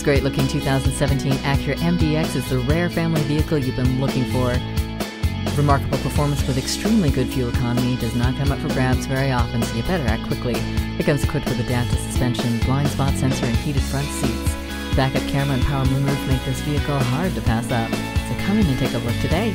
This great looking 2017 Acura MDX is the rare family vehicle you've been looking for. Remarkable performance with extremely good fuel economy does not come up for grabs very often, so you better act quickly. It comes equipped with adaptive suspension, blind spot sensor, and heated front seats. Backup camera and power moonroof make this vehicle hard to pass up. So come in and take a look today.